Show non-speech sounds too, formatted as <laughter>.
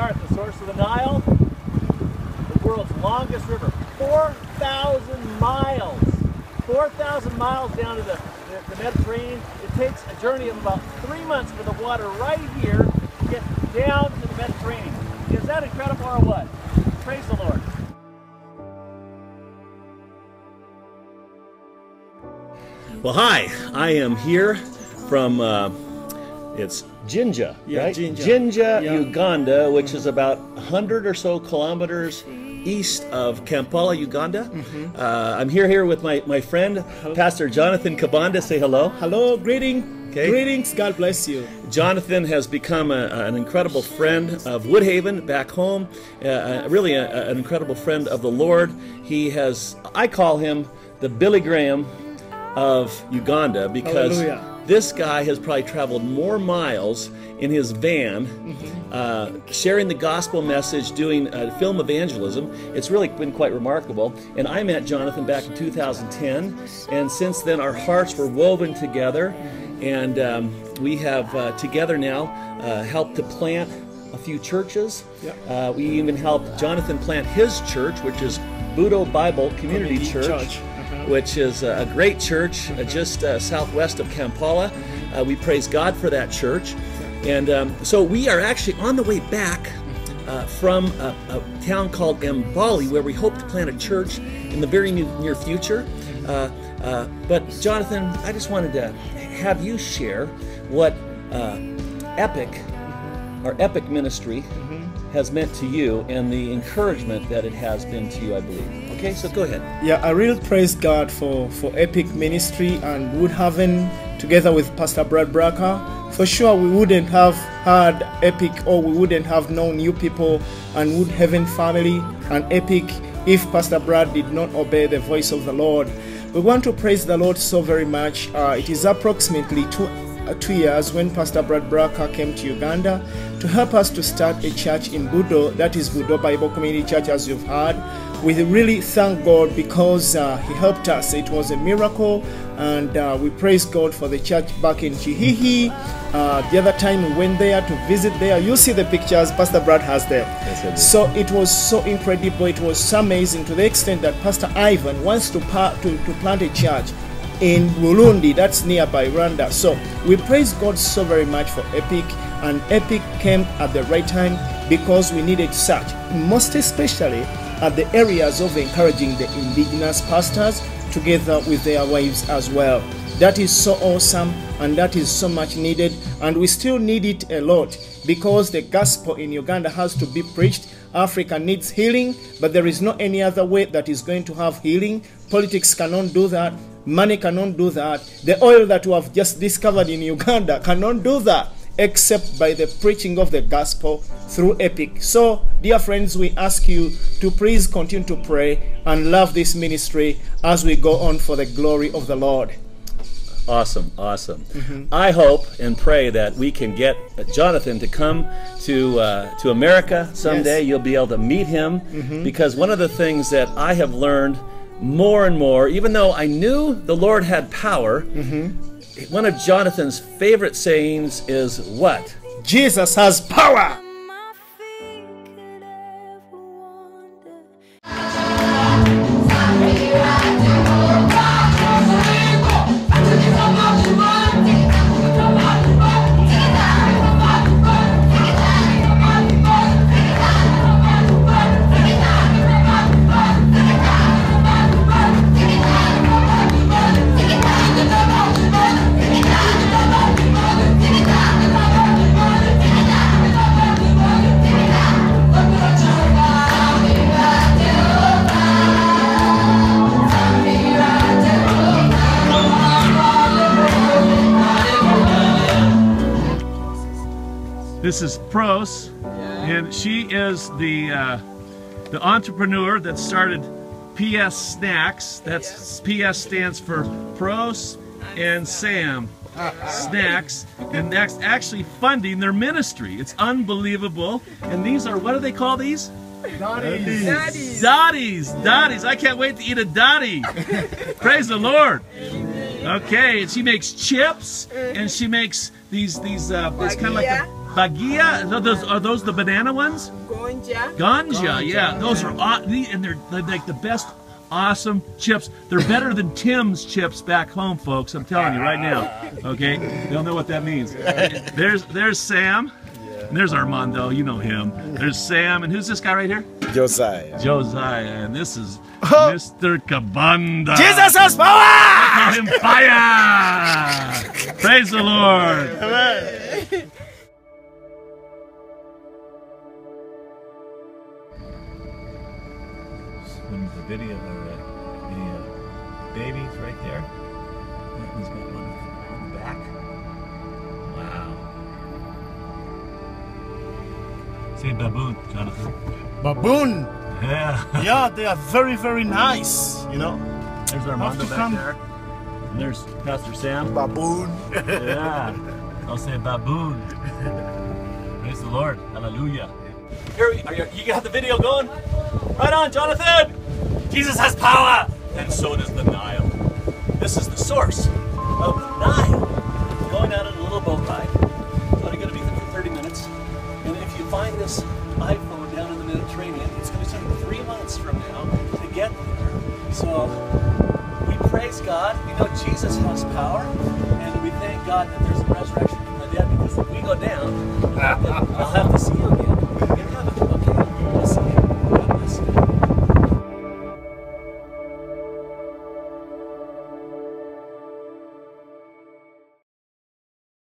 are at the source of the Nile, the world's longest river. 4,000 miles. 4,000 miles down to the, the, the Mediterranean. It takes a journey of about three months for the water right here to get down to the Mediterranean. Is that incredible or what? Praise the Lord. Well, hi. I am here from uh, it's Jinja, Yeah, right? Jinja. Yeah. Uganda, which is about 100 or so kilometers east of Kampala, Uganda. Mm-hmm. Uh, I'm here here with my, my friend, Pastor Jonathan Kabanda. Say hello. Hello, greeting. Okay. Greetings. God bless you. Jonathan has become a, an incredible friend of Woodhaven back home, uh, uh, really a, an incredible friend of the Lord. He has, I call him the Billy Graham of Uganda because Hallelujah. This guy has probably traveled more miles in his van, uh, sharing the gospel message, doing uh, film evangelism. It's really been quite remarkable. And I met Jonathan back in 2010, and since then our hearts were woven together, and um, we have uh, together now uh, helped to plant a few churches. Yeah. Uh, we even helped Jonathan plant his church, which is Budo Bible Community, Community Church, Church. Which is a great church uh, just uh, southwest of Kampala. Uh, we praise God for that church. And um, so we are actually on the way back uh, from a, a town called Mbale, where we hope to plant a church in the very new, near future. Uh, uh, but Jonathan, I just wanted to have you share what uh, Epic, our Epic ministry, has meant to you and the encouragement that it has been to you, I believe. Okay, so go ahead. Yeah, I really praise God for, for Epic Ministry and Woodhaven together with Pastor Brad Bracker. For sure, we wouldn't have had Epic or we wouldn't have known you people and Woodhaven family and Epic if Pastor Brad did not obey the voice of the Lord. We want to praise the Lord so very much. Uh, it is approximately two, two years when Pastor Brad Bracker came to Uganda to help us to start a church in Budo, that is Budo Bible Community Church, as you've heard. We really thank God because uh, He helped us. It was a miracle, and uh, we praise God for the church back in Kihihi. Uh, the other time we went there to visit there, you see the pictures Pastor Brad has there. Yes. So it was so incredible, it was so amazing to the extent that Pastor Ivan wants to, to, to plant a church in Burundi, that's nearby Rwanda. So we praise God so very much for Epic, and Epic came at the right time because we needed such, most especially at the areas of encouraging the indigenous pastors together with their wives as well. That is so awesome and that is so much needed, and we still need it a lot because the gospel in Uganda has to be preached. Africa needs healing, but there is no any other way that is going to have healing. Politics cannot do that. Money cannot do that. The oil that we have just discovered in Uganda <laughs> cannot do that except by the preaching of the gospel through Epic. So, dear friends, we ask you to please continue to pray and love this ministry as we go on for the glory of the Lord. Awesome, awesome. Mm-hmm. I hope and pray that we can get Jonathan to come to uh, to America someday. Yes. You'll be able to meet him mm-hmm. because one of the things that I have learned more and more, even though I knew the Lord had power, mm-hmm. one of Jonathan's favorite sayings is what? Jesus has power. This is Pros, and she is the uh, the entrepreneur that started PS Snacks. That's PS stands for Pros and Sam <laughs> Snacks, and that's actually funding their ministry. It's unbelievable. And these are what do they call these? Dotties. Dotties. Dotties. I can't wait to eat a dottie. <laughs> Praise the Lord. Okay, and she makes chips, and she makes these these uh, it's kind of like a Bagia? Are those, are those the banana ones? Gonja. Ganja, yeah. Those are, aw- and they're, they're like the best awesome chips. They're better than Tim's chips back home, folks. I'm telling you right now. Okay? You don't know what that means. There's, there's Sam. And there's Armando. You know him. There's Sam. And who's this guy right here? Josiah. Josiah. And this is oh. Mr. Kabanda. Jesus has power! Call him fire! <laughs> Praise the Lord. When video or uh, the uh, babies right there. That one's got one on the back. Wow. Say baboon, Jonathan. Baboon. Yeah. <laughs> Yeah, they are very, very nice. You know. There's Armando to back come. there. And there's Pastor Sam. Baboon. Yeah. <laughs> I'll say baboon. Praise the Lord. Hallelujah. Here, we- are you, you got the video going? Right on, Jonathan. Jesus has power, and so does the Nile. This is the source of the Nile. Going out on a little boat ride. It's only going to be there for 30 minutes. And if you find this iPhone down in the Mediterranean, it's going to take three months from now to get there. So we praise God. We know Jesus has power, and we thank God that there's a resurrection from the dead because if we go down, <laughs>